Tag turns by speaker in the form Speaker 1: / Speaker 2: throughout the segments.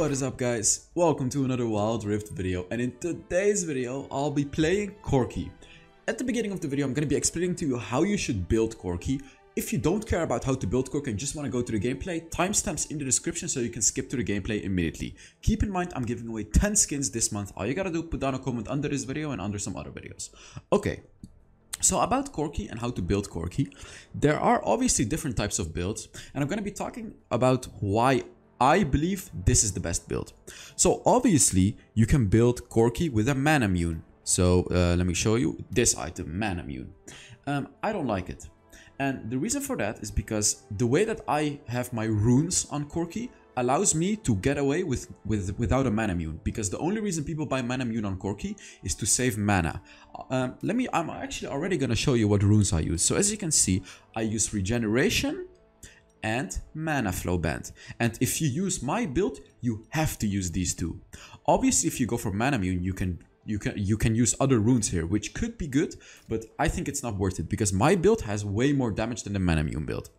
Speaker 1: What is up guys? Welcome to another Wild Rift video and in today's video I'll be playing Corki. At the beginning of the video I'm going to be explaining to you how you should build Corki. If you don't care about how to build Corki and just want to go to the gameplay, timestamps in the description so you can skip to the gameplay immediately. Keep in mind I'm giving away 10 skins this month. All you gotta do put down a comment under this video and under some other videos. Okay, so about Corki and how to build Corki, there are obviously different types of builds and I'm going to be talking about why I believe this is the best build. So obviously you can build Corki with a Manamune. So uh, let me show you this item, Manamune. Um, I don't like it. And the reason for that is because the way that I have my runes on Corki allows me to get away with, with without a Manamune because the only reason people buy Manamune on Corki is to save mana. Um, let me, I'm actually already going to show you what runes I use. So as you can see, I use Regeneration, and Mana Flow Band. And if you use my build, you have to use these two. Obviously, if you go for Manamune, you can you can you can use other runes here, which could be good, but I think it's not worth it because my build has way more damage than the Manamune build.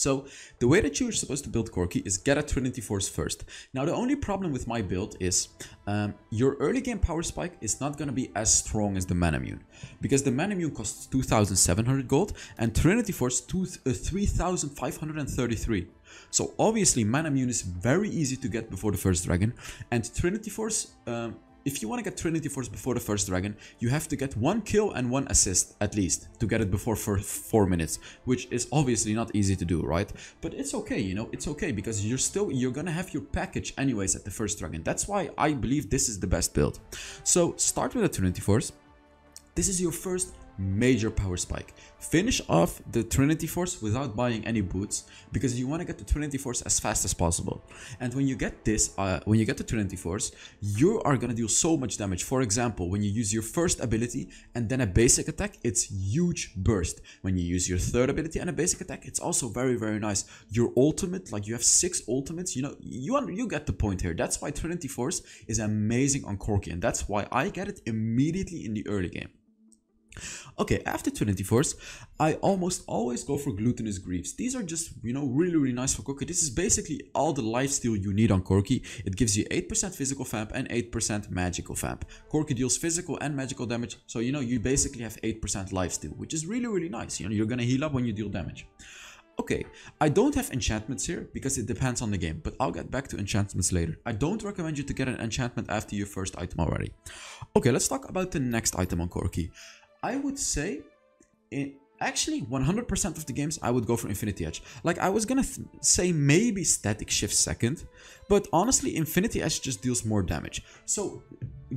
Speaker 1: So the way that you're supposed to build Corki is get a Trinity Force first. Now the only problem with my build is um, your early game power spike is not going to be as strong as the Manamune. Because the Manamune costs 2700 gold and Trinity Force two, uh, 3533. So obviously Manamune is very easy to get before the first dragon and Trinity Force um, if you want to get Trinity Force before the first dragon, you have to get one kill and one assist at least to get it before for four minutes, which is obviously not easy to do, right? But it's okay, you know, it's okay because you're still, you're gonna have your package anyways at the first dragon. That's why I believe this is the best build. So start with a Trinity Force. This is your first major power spike. Finish off the Trinity Force without buying any boots because you want to get the Trinity Force as fast as possible. And when you get this, uh, when you get the Trinity Force, you are going to deal so much damage. For example, when you use your first ability and then a basic attack, it's huge burst. When you use your third ability and a basic attack, it's also very, very nice. Your ultimate, like you have six ultimates, you know, you, you get the point here. That's why Trinity Force is amazing on Corki and that's why I get it immediately in the early game. Okay, after Trinity Force, I almost always go for Gluttonous Greaves. These are just, you know, really, really nice for Corki. This is basically all the lifesteal you need on Corki. It gives you 8% physical vamp and 8% magical vamp. Corki deals physical and magical damage, so, you know, you basically have 8% lifesteal, which is really, really nice. You know, you're gonna heal up when you deal damage. Okay, I don't have enchantments here because it depends on the game, but I'll get back to enchantments later. I don't recommend you to get an enchantment after your first item already. Okay, let's talk about the next item on Corki. I would say, in actually 100% of the games, I would go for Infinity Edge. Like I was gonna say maybe Statikk Shiv second, but honestly, Infinity Edge just deals more damage. So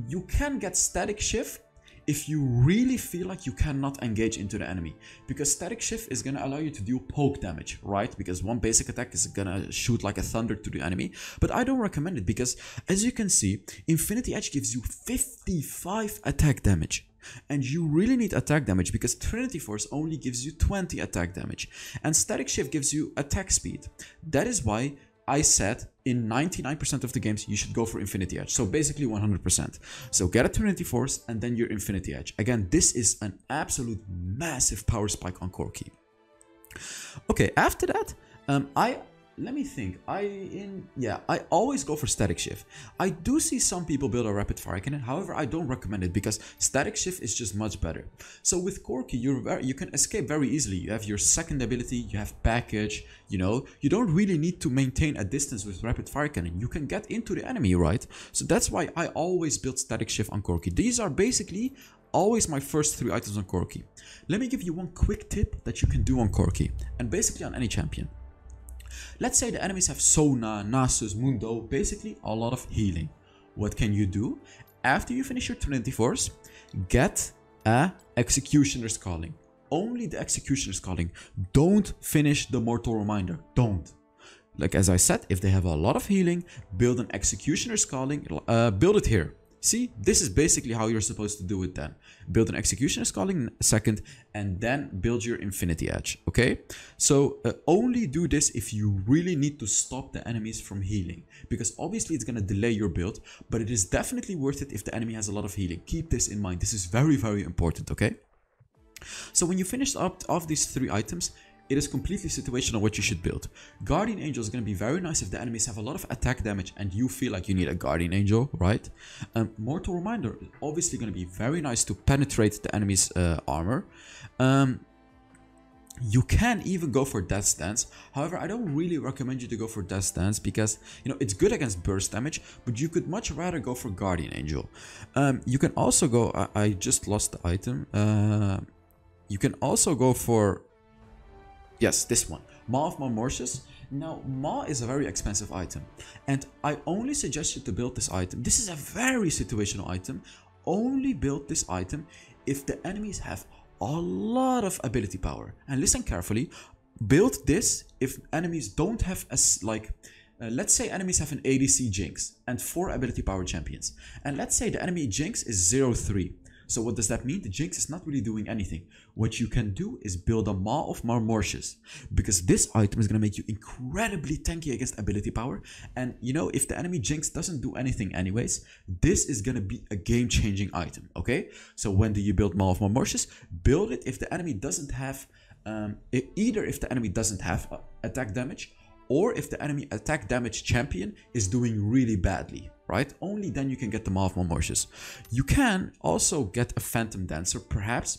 Speaker 1: you can get Statikk Shiv if you really feel like you cannot engage into the enemy because Statikk Shiv is gonna allow you to deal poke damage right because one basic attack is gonna shoot like a thunder to the enemy but i don't recommend it because as you can see infinity edge gives you 55 attack damage and you really need attack damage because Trinity Force only gives you 20 attack damage and Statikk Shiv gives you attack speed. That is why I said in 99% of the games you should go for Infinity Edge. So basically 100%. So get a Trinity Force and then your Infinity Edge. Again, this is an absolute massive power spike on Corki. Okay, after that, um, I let me think. I in yeah, I always go for Statikk Shiv. I do see some people build a rapid fire cannon. However, I don't recommend it because Statikk Shiv is just much better. So with Corki, you you can escape very easily. You have your second ability, you have package. You know, you don't really need to maintain a distance with rapid fire cannon. You can get into the enemy, right? So that's why I always build Statikk Shiv on Corki. These are basically always my first three items on Corki. Let me give you one quick tip that you can do on Corki and basically on any champion. Let's say the enemies have Sona, Nasus, Mundo, basically a lot of healing. What can you do? After you finish your Trinity Force, get a Executioner's Calling. Only the Executioner's Calling. Don't finish the Mortal Reminder. Don't. Like as I said, if they have a lot of healing, build an Executioner's Calling. Uh, build it here. See, this is basically how you're supposed to do it then. Build an Executioner's Calling second and then build your Infinity Edge, okay? So uh, only do this if you really need to stop the enemies from healing. Because obviously it's going to delay your build, but it is definitely worth it if the enemy has a lot of healing. Keep this in mind. This is very, very important, okay? So when you finish up of these three items, it is completely situational what you should build. Guardian Angel is going to be very nice if the enemies have a lot of attack damage and you feel like you need a Guardian Angel, right? Um, Mortal Reminder is obviously going to be very nice to penetrate the enemy's uh, armor. Um, you can even go for Death's Dance. However, I don't really recommend you to go for Death's Dance because, you know, it's good against burst damage, but you could much rather go for Guardian Angel. Um, you can also go, I, I just lost the item. Uh, you can also go for, yes, this one, Maw of Malmortius. Now, Maw is a very expensive item, and I only suggest you to build this item. This is a very situational item. Only build this item if the enemies have a lot of ability power. And listen carefully, build this if enemies don't have as like uh, let's say enemies have an ADC Jinx and 4 ability power champions. And let's say the enemy Jinx is 0-3. So what does that mean? The Jinx is not really doing anything. What you can do is build a Maw of Malmortius. Because this item is going to make you incredibly tanky against ability power. And you know, if the enemy Jinx doesn't do anything anyways, this is going to be a game-changing item, okay? So when do you build Maw of Malmortius? Build it if the enemy doesn't have... Um, either if the enemy doesn't have uh, attack damage or if the enemy attack damage champion is doing really badly right? Only then you can get the Maw of Malmortius. You can also get a Phantom Dancer, perhaps.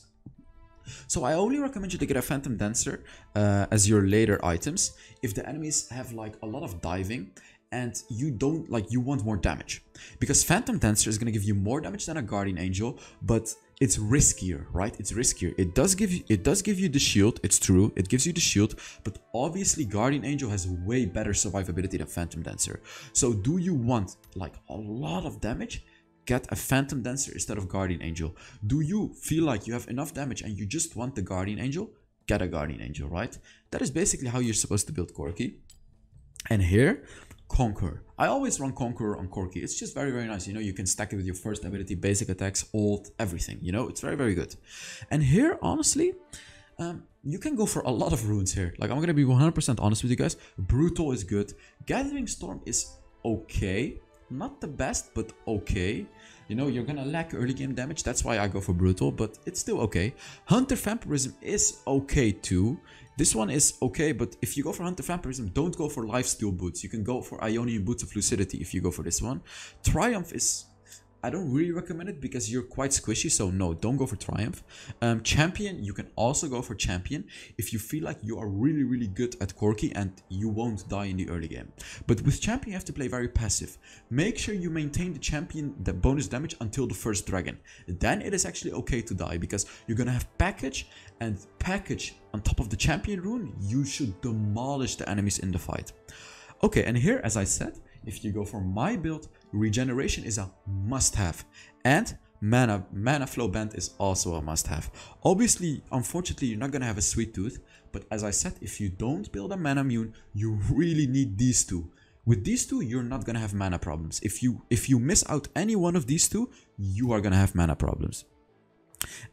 Speaker 1: So I only recommend you to get a Phantom Dancer uh, as your later items if the enemies have like a lot of diving and you don't like you want more damage because Phantom Dancer is going to give you more damage than a Guardian Angel but it's riskier, right? It's riskier. It does give you it does give you the shield, it's true. It gives you the shield, but obviously Guardian Angel has way better survivability than Phantom Dancer. So do you want like a lot of damage? Get a Phantom Dancer instead of Guardian Angel. Do you feel like you have enough damage and you just want the Guardian Angel? Get a Guardian Angel, right? That is basically how you're supposed to build Corki. And here, Conquer. I always run Conqueror on Corki. It's just very, very nice. You know, you can stack it with your first ability, basic attacks, ult, everything. You know, it's very, very good. And here, honestly, um, you can go for a lot of runes here. Like, I'm going to be 100% honest with you guys. Brutal is good. Gathering Storm is okay. Not the best, but okay. You know, you're gonna lack early game damage. That's why I go for Brutal, but it's still okay. Hunter Vampirism is okay too. This one is okay, but if you go for Hunter Vampirism, don't go for Lifesteal Boots. You can go for Ionian Boots of Lucidity if you go for this one. Triumph is I don't really recommend it because you're quite squishy, so no, don't go for Triumph. Um, champion, you can also go for Champion if you feel like you are really, really good at Corki and you won't die in the early game. But with Champion, you have to play very passive. Make sure you maintain the Champion, the bonus damage until the first Dragon. Then it is actually okay to die because you're gonna have Package and Package on top of the Champion rune, you should demolish the enemies in the fight. Okay, and here, as I said, if you go for my build, regeneration is a must-have. And mana, mana flow band is also a must-have. Obviously, unfortunately, you're not going to have a sweet tooth. But as I said, if you don't build a mana mune, you really need these two. With these two, you're not going to have mana problems. If you if you miss out any one of these two, you are going to have mana problems.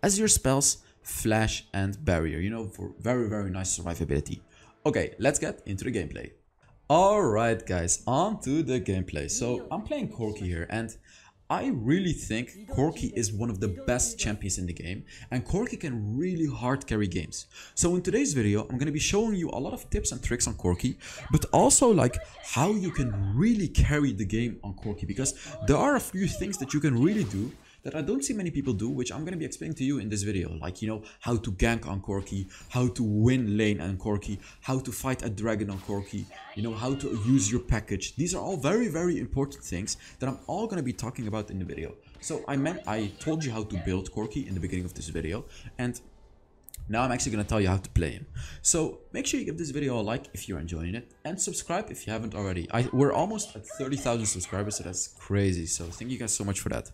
Speaker 1: As your spells, Flash and Barrier, you know, for very, very nice survivability. Okay, let's get into the gameplay. Alright guys, on to the gameplay. So I'm playing Corki here and I really think Corki is one of the best champions in the game and Corki can really hard carry games. So in today's video I'm going to be showing you a lot of tips and tricks on Corki but also like how you can really carry the game on Corki because there are a few things that you can really do that I don't see many people do, which I'm going to be explaining to you in this video. Like, you know, how to gank on Corki, how to win lane on Corki, how to fight a dragon on Corki, you know, how to use your package. These are all very, very important things that I'm all going to be talking about in the video. So I meant, I told you how to build Corki in the beginning of this video. And now I'm actually going to tell you how to play him. So make sure you give this video a like if you're enjoying it and subscribe if you haven't already. I, we're almost at 30,000 subscribers, so that's crazy. So thank you guys so much for that.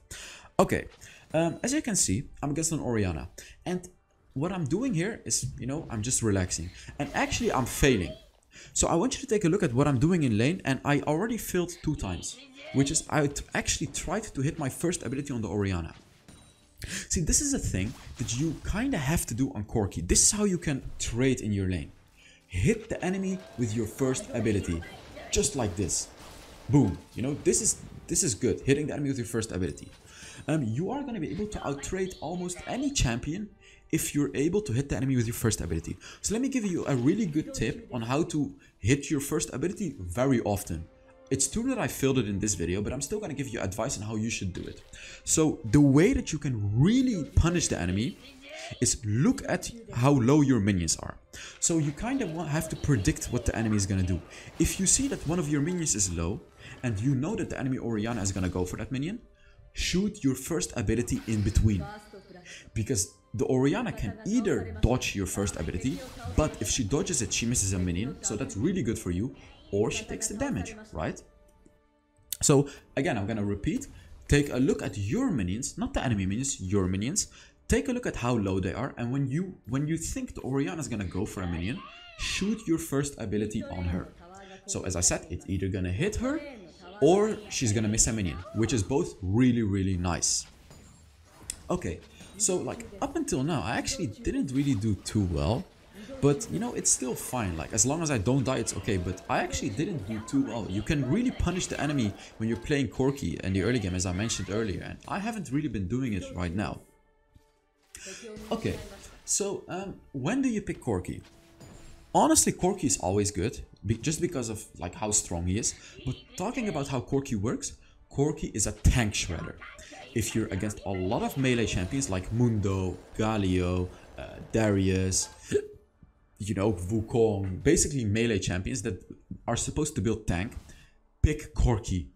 Speaker 1: Okay, um, as you can see, I'm against an Orianna. And what I'm doing here is, you know, I'm just relaxing. And actually, I'm failing. So I want you to take a look at what I'm doing in lane. And I already failed two times. Which is, I actually tried to hit my first ability on the Orianna. See, this is a thing that you kind of have to do on Corki. This is how you can trade in your lane. Hit the enemy with your first ability. Just like this. Boom. You know, this is this is good. Hitting the enemy with your first ability um, you are going to be able to outtrade almost any champion if you're able to hit the enemy with your first ability. So let me give you a really good tip on how to hit your first ability very often. It's true that I failed it in this video, but I'm still going to give you advice on how you should do it. So the way that you can really punish the enemy is look at how low your minions are. So you kind of have to predict what the enemy is going to do. If you see that one of your minions is low, and you know that the enemy Orianna is going to go for that minion, shoot your first ability in between. Because the Orianna can either dodge your first ability, but if she dodges it, she misses a minion, so that's really good for you, or she takes the damage, right? So again, I'm gonna repeat, take a look at your minions, not the enemy minions, your minions, take a look at how low they are, and when you when you think the Orianna is gonna go for a minion, shoot your first ability on her. So as I said, it's either gonna hit her, or she's gonna miss a minion, which is both really, really nice. Okay, so like up until now, I actually didn't really do too well. But you know, it's still fine, like as long as I don't die, it's okay. But I actually didn't do too well. You can really punish the enemy when you're playing Corki in the early game, as I mentioned earlier. And I haven't really been doing it right now. Okay, so um, when do you pick Corki? Honestly, Corki is always good, just because of like how strong he is. But talking about how Corki works, Corki is a tank shredder. If you're against a lot of melee champions like Mundo, Galio, uh, Darius, you know, Wukong, basically melee champions that are supposed to build tank, pick Corki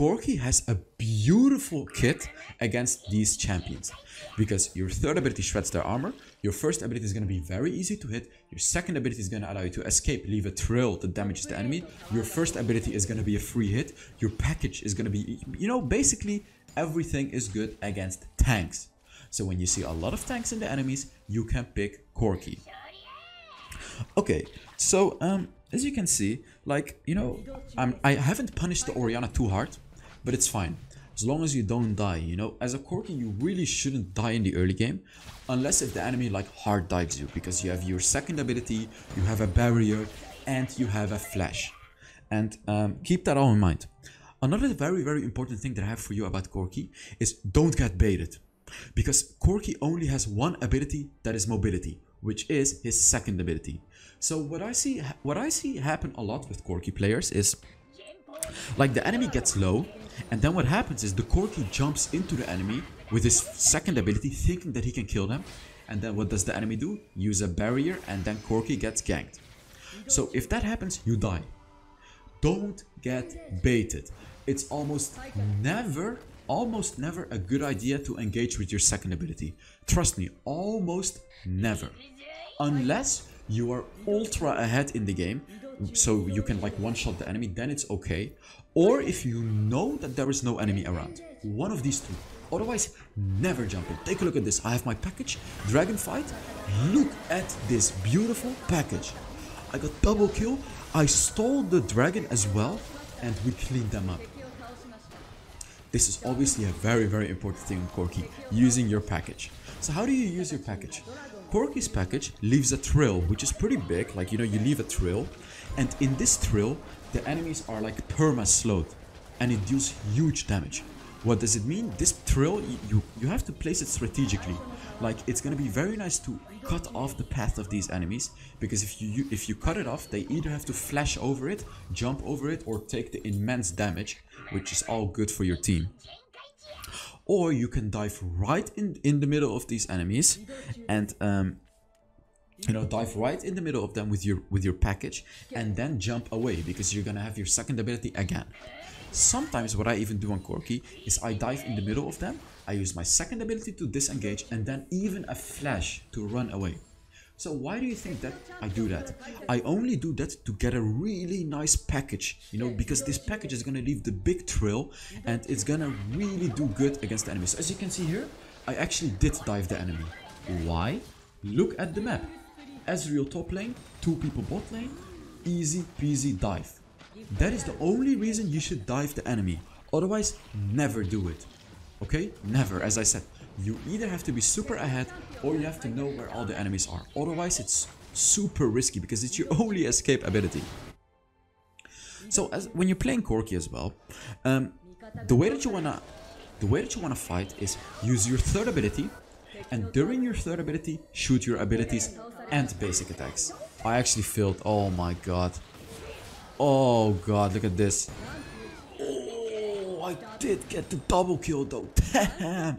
Speaker 1: Corki has a beautiful kit against these champions because your third ability shreds their armor, your first ability is going to be very easy to hit, your second ability is going to allow you to escape, leave a trail that damages the enemy, your first ability is going to be a free hit, your package is going to be, you know, basically everything is good against tanks. So when you see a lot of tanks in the enemies, you can pick Corki. Okay, so um, as you can see, like, you know, I'm, I haven't punished the Orianna too hard but it's fine. As long as you don't die, you know, as a Corki, you really shouldn't die in the early game, unless if the enemy like hard dives you, because you have your second ability, you have a barrier, and you have a flash. And um, keep that all in mind. Another very, very important thing that I have for you about Corki is don't get baited. Because Corki only has one ability that is mobility, which is his second ability. So what I see what I see happen a lot with Corki players is like the enemy gets low and then what happens is the Corki jumps into the enemy with his second ability thinking that he can kill them. And then what does the enemy do? Use a barrier and then Corki gets ganked. So if that happens, you die. Don't get baited. It's almost never, almost never a good idea to engage with your second ability. Trust me, almost never. Unless you are ultra ahead in the game, so you can like one-shot the enemy, then it's okay. Or if you know that there is no enemy around. One of these two. Otherwise, never jump in. Take a look at this. I have my package, Dragon Fight. Look at this beautiful package. I got double kill. I stole the dragon as well, and we cleaned them up. This is obviously a very, very important thing in Corki, using your package. So how do you use your package? Corki's package leaves a trail, which is pretty big, like, you know, you leave a trail, and in this trail, the enemies are like perma-slowed and it deals huge damage. What does it mean? This trail, you, you have to place it strategically. Like, it's gonna be very nice to cut off the path of these enemies, because if you if you cut it off, they either have to flash over it, jump over it, or take the immense damage, which is all good for your team. Or you can dive right in, in the middle of these enemies and um, you know dive right in the middle of them with your with your package and then jump away because you're gonna have your second ability again sometimes what i even do on corki is i dive in the middle of them i use my second ability to disengage and then even a flash to run away so why do you think that I do that? I only do that to get a really nice package, you know, because this package is gonna leave the big trail and it's gonna really do good against the enemies. As you can see here, I actually did dive the enemy. Why? Look at the map. Ezreal top lane, two people bot lane, easy peasy dive. That is the only reason you should dive the enemy. Otherwise, never do it. Okay? Never, as I said. You either have to be super ahead or you have to know where all the enemies are. Otherwise, it's super risky because it's your only escape ability. So as when you're playing Corki as well, um, the way that you wanna the way that you wanna fight is use your third ability And during your third ability, shoot your abilities and basic attacks. I actually failed. Oh my god. Oh god, look at this. Oh, I did get the double kill though. Damn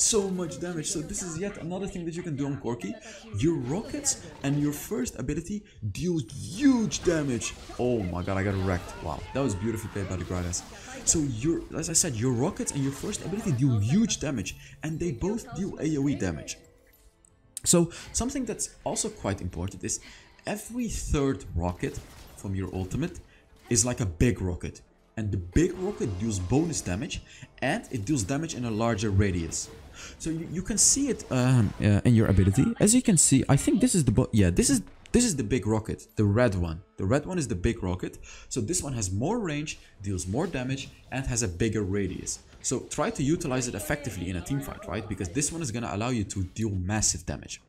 Speaker 1: so much damage. So this is yet another thing that you can do on Corki. Your rockets and your first ability deal huge damage. Oh my god, I got wrecked. Wow, that was beautifully played by the Gragas. So your, as I said, your rockets and your first ability deal huge damage, and they both deal AoE damage. So something that's also quite important is every third rocket from your ultimate is like a big rocket. And the big rocket deals bonus damage and it deals damage in a larger radius. So you, you can see it um, uh, in your ability. As you can see, I think this is the yeah this is this is the big rocket, the red one. The red one is the big rocket. So this one has more range, deals more damage, and has a bigger radius. So try to utilize it effectively in a team fight, right? Because this one is gonna allow you to deal massive damage.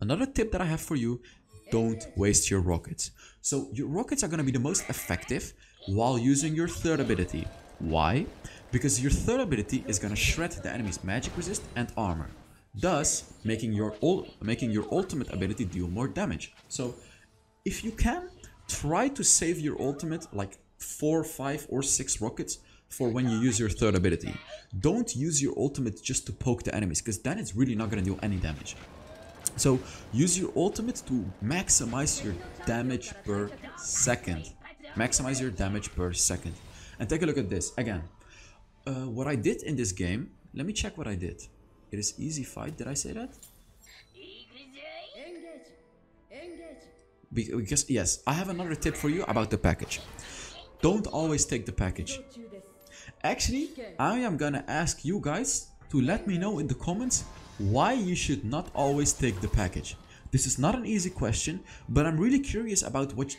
Speaker 1: Another tip that I have for you, don't waste your rockets. So your rockets are gonna be the most effective while using your third ability. Why? because your third ability is gonna shred the enemy's magic resist and armor, thus making your making your ultimate ability deal more damage. So if you can, try to save your ultimate like 4, 5 or 6 rockets for when you use your third ability. Don't use your ultimate just to poke the enemies, because then it's really not gonna do any damage. So use your ultimate to maximize your damage per second. Maximize your damage per second. And take a look at this. Again, uh, what I did in this game, let me check what I did. It is easy fight, did I say that? Because, yes, I have another tip for you about the package. Don't always take the package. Actually, I am gonna ask you guys to let me know in the comments why you should not always take the package. This is not an easy question, but I'm really curious about what,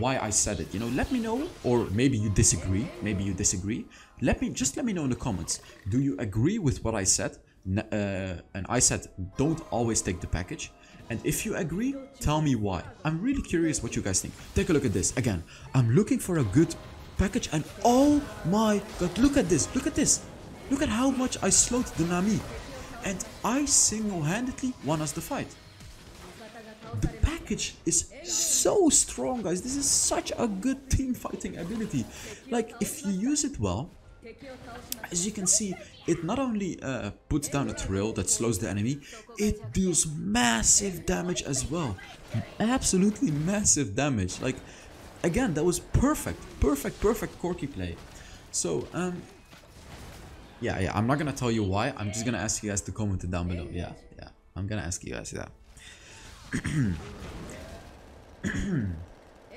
Speaker 1: why I said it. You know, let me know, or maybe you disagree. Maybe you disagree. Let me just let me know in the comments. Do you agree with what I said? Uh, and I said, don't always take the package. And if you agree, tell me why. I'm really curious what you guys think. Take a look at this. Again, I'm looking for a good package and oh my god, look at this. Look at this. Look at how much I slowed the Nami. And I single-handedly won us the fight the package is so strong guys this is such a good team fighting ability like if you use it well as you can see it not only uh, puts down a trail that slows the enemy it deals massive damage as well. Absolutely massive damage. Like again that was perfect perfect perfect Corki play. So um yeah yeah i'm not gonna tell you why. I'm just gonna ask you guys to comment it down below. Yeah yeah i'm gonna ask you guys that.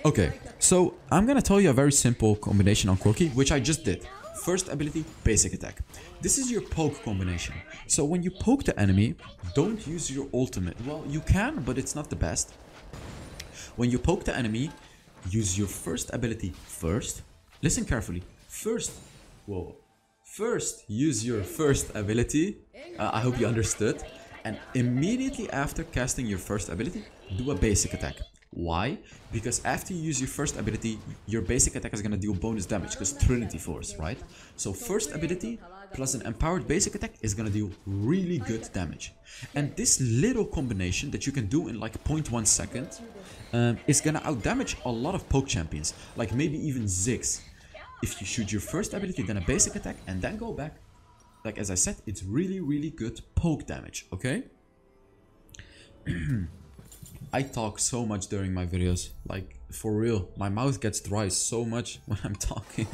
Speaker 1: Okay, so I'm gonna tell you a very simple combination on Corki, which I just did. First ability, basic attack. This is your poke combination. So when you poke the enemy, don't use your ultimate. Well, you can, but it's not the best. When you poke the enemy, use your first ability first. Listen carefully. First, whoa. First, use your first ability. Uh, I hope you understood and immediately after casting your first ability, do a basic attack. Why? Because after you use your first ability, your basic attack is gonna deal bonus damage, because Trinity Force, right? So first ability plus an empowered basic attack is gonna deal really good damage. And this little combination that you can do in like 0.1 second um, is gonna outdamage a lot of poke champions, like maybe even Ziggs. If you shoot your first ability, then a basic attack, and then go back, like as I said, it's really, really good poke damage, okay? I talk so much during my videos, like for real. My mouth gets dry so much when I'm talking.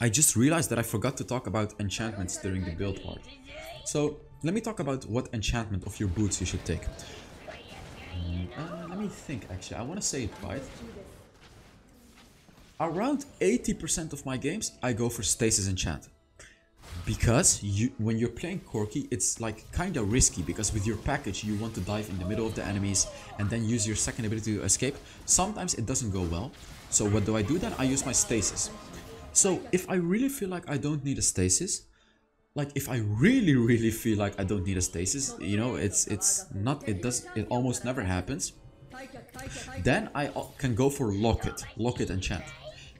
Speaker 1: I just realized that I forgot to talk about enchantments during the build part. So let me talk about what enchantment of your boots you should take. Mm, uh, let me think actually, I want to say it right around 80% of my games I go for Stasis Enchant. Because you, when you're playing Corki, it's like kind of risky because with your package you want to dive in the middle of the enemies and then use your second ability to escape. Sometimes it doesn't go well. So what do I do then? I use my Stasis. So if I really feel like I don't need a Stasis, like if I really really feel like I don't need a Stasis, you know, it's it's not, it does, it almost never happens. Then I can go for Locket, Locket Enchant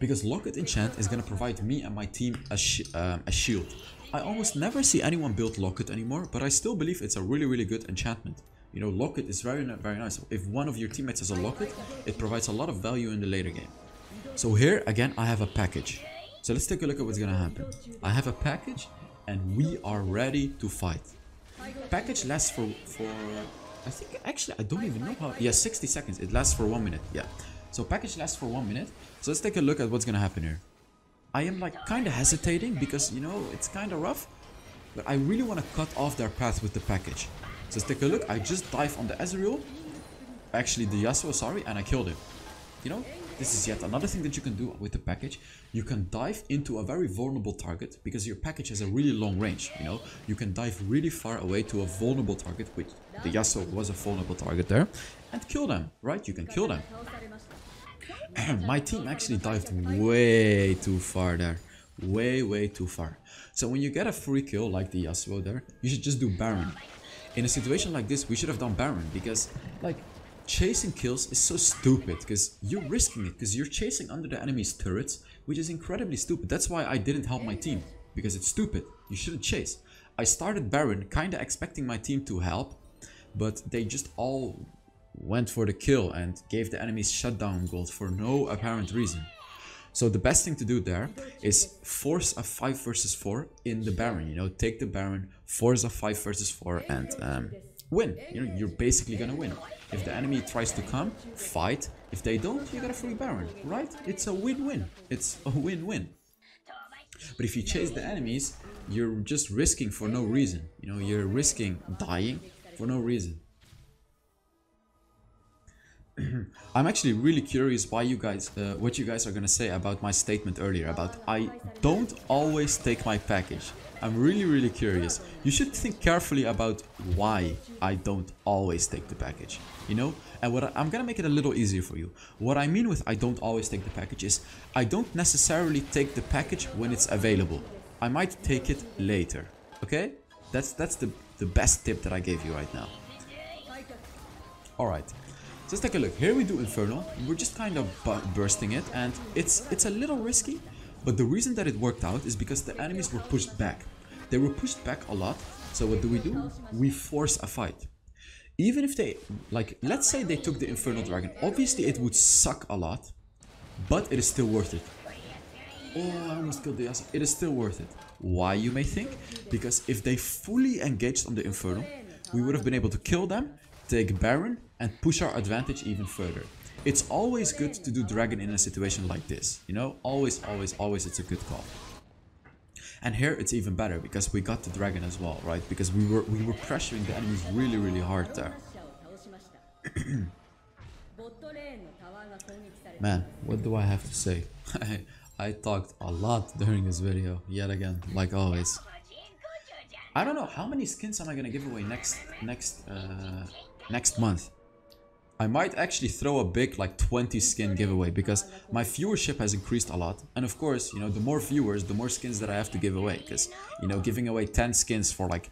Speaker 1: because Locket Enchant is going to provide me and my team a, sh uh, a shield. I almost never see anyone build Locket anymore, but I still believe it's a really, really good enchantment. You know, Locket is very, very nice. If one of your teammates has a Locket, it provides a lot of value in the later game. So here, again, I have a package. So let's take a look at what's gonna happen. I have a package, and we are ready to fight. Package lasts for, for I think, actually, I don't even know how, yeah, 60 seconds. It lasts for one minute, yeah. So package lasts for one minute. So let's take a look at what's gonna happen here. I am like kind of hesitating because, you know, it's kind of rough. But I really want to cut off their path with the package. So let's take a look. I just dive on the Ezreal. Actually, the Yasuo, sorry, and I killed him. You know, this is yet another thing that you can do with the package. You can dive into a very vulnerable target because your package has a really long range, you know. You can dive really far away to a vulnerable target, which the Yasuo was a vulnerable target there, and kill them, right? You can kill them. my team actually dived way too far there. Way, way too far. So when you get a free kill like the Yasuo there, you should just do Baron. In a situation like this, we should have done Baron because like chasing kills is so stupid because you're risking it because you're chasing under the enemy's turrets, which is incredibly stupid. That's why I didn't help my team because it's stupid. You shouldn't chase. I started Baron kinda expecting my team to help, but they just all went for the kill and gave the enemies shutdown gold for no apparent reason. So the best thing to do there is force a 5 versus 4 in the Baron, you know, take the Baron, force a 5 versus 4 and um, win. You know, you're basically gonna win. If the enemy tries to come, fight. If they don't, you got a free Baron, right? It's a win-win. It's a win-win. But if you chase the enemies, you're just risking for no reason. You know, you're risking dying for no reason. I'm actually really curious why you guys, uh, what you guys are gonna say about my statement earlier about I don't always take my package. I'm really really curious. You should think carefully about why I don't always take the package, you know? And what I, I'm gonna make it a little easier for you. What I mean with I don't always take the package is I don't necessarily take the package when it's available. I might take it later, okay? That's that's the, the best tip that I gave you right now. Alright, let's take a look. Here we do Infernal. We're just kind of bursting it and it's it's a little risky. But the reason that it worked out is because the enemies were pushed back. They were pushed back a lot. So what do we do? We force a fight. Even if they, like, let's say they took the Infernal Dragon. Obviously it would suck a lot. But it is still worth it. Oh, I almost killed the Yasuo. It is still worth it. Why, you may think? Because if they fully engaged on the Infernal, we would have been able to kill them, take Baron, and push our advantage even further. It's always good to do Dragon in a situation like this, you know? Always, always, always it's a good call. And here it's even better because we got the Dragon as well, right? Because we were we were pressuring the enemies really, really hard there. Man, what do I have to say? I talked a lot during this video, yet again, like always. I don't know, how many skins am I gonna give away next next uh, next month? I might actually throw a big like 20 skin giveaway because my viewership has increased a lot. And of course, you know, the more viewers, the more skins that I have to give away because, you know, giving away 10 skins for like,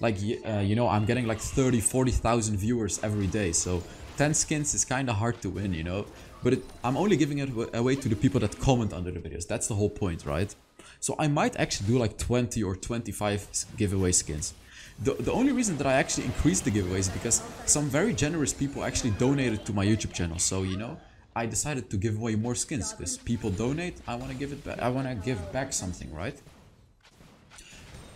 Speaker 1: like, uh, you know, I'm getting like 30, 40,000 viewers every day. So 10 skins is kind of hard to win, you know, but it, I'm only giving it away to the people that comment under the videos. That's the whole point, right? So I might actually do like 20 or 25 giveaway skins. The, the only reason that I actually increased the giveaways is because some very generous people actually donated to my YouTube channel. So, you know, I decided to give away more skins because people donate. I want to give it back. I want to give back something, right?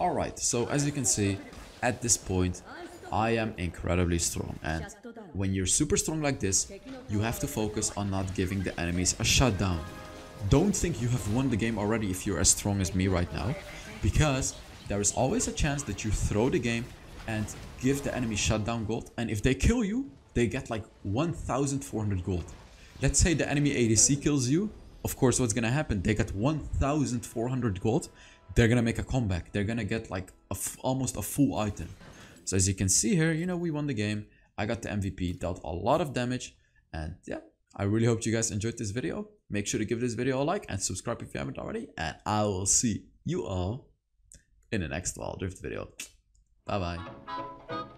Speaker 1: Alright, so as you can see, at this point, I am incredibly strong. And when you're super strong like this, you have to focus on not giving the enemies a shutdown. Don't think you have won the game already if you're as strong as me right now. Because there is always a chance that you throw the game and give the enemy shutdown gold. And if they kill you, they get like 1400 gold. Let's say the enemy ADC kills you. Of course, what's gonna happen? They get 1400 gold. They're gonna make a comeback. They're gonna get like a almost a full item. So as you can see here, you know, we won the game. I got the MVP, dealt a lot of damage. And yeah, I really hope you guys enjoyed this video. Make sure to give this video a like and subscribe if you haven't already. And I will see you all in the next Wild Rift video. Bye bye.